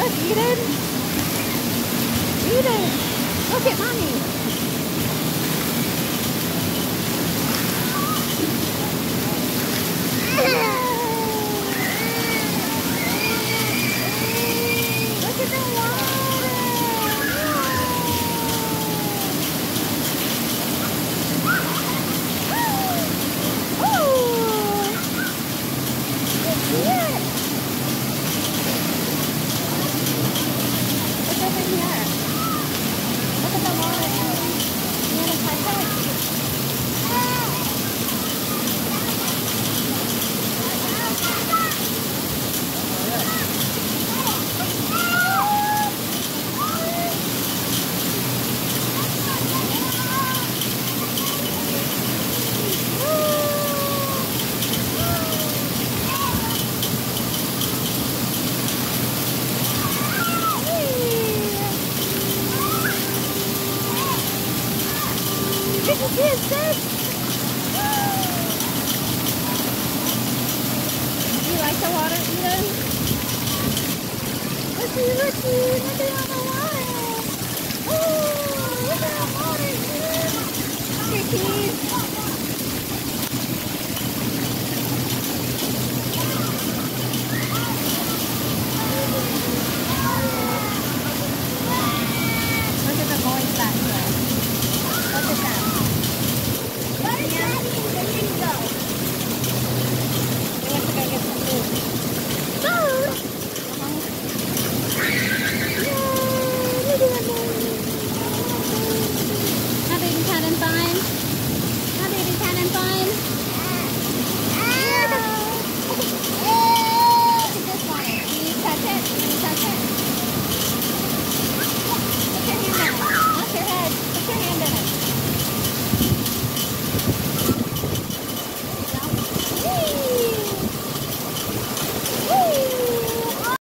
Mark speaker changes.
Speaker 1: Look, Eden. Eden, look at mommy. Did you see his? Do you like the water? Looky, looky, look at the water. Oh, look at the water. Look at.